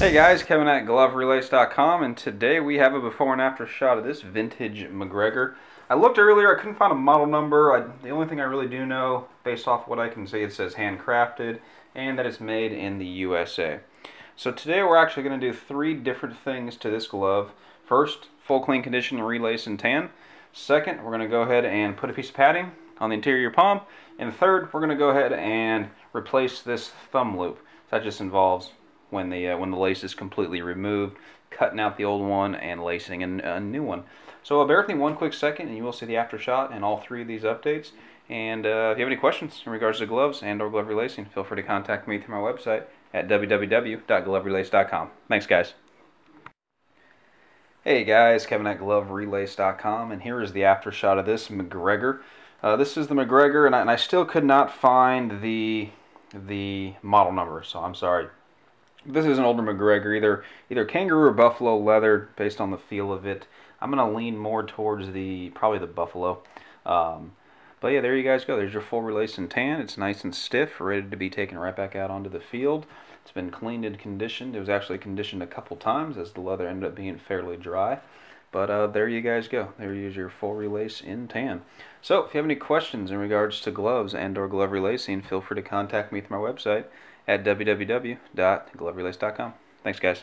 Hey guys, Kevin at GloveRelace.com, and today we have a before and after shot of this vintage MacGregor. I looked earlier, I couldn't find a model number. I, the only thing I really do know, based off what I can see, it says handcrafted, and that it's made in the USA. So today we're actually going to do three different things to this glove. First, full clean condition, relace, and tan. Second, we're going to go ahead and put a piece of padding on the interior palm. And third, we're going to go ahead and replace this thumb loop. That just involves when the uh, when the lace is completely removed, cutting out the old one and lacing a, a new one. So uh, bear with me one quick second and you will see the after shot and all three of these updates. And uh, if you have any questions in regards to gloves and or glove relacing, feel free to contact me through my website at www.gloverelace.com. Thanks, guys. Hey guys, Kevin at GloveRelace.com, and here is the after shot of this MacGregor. Uh, this is the MacGregor, and I, and I, still could not find the the model number, so I'm sorry. This is an older MacGregor, either either kangaroo or buffalo leather, based on the feel of it. I'm gonna lean more towards the probably the buffalo. Um, but yeah, there you guys go. There's your full relace and tan. It's nice and stiff, ready to be taken right back out onto the field. It's been cleaned and conditioned. It was actually conditioned a couple times as the leather ended up being fairly dry. But uh, there you guys go. There is your full relace in tan. So if you have any questions in regards to gloves and or glove relacing, feel free to contact me through my website at www.gloverelace.com. Thanks, guys.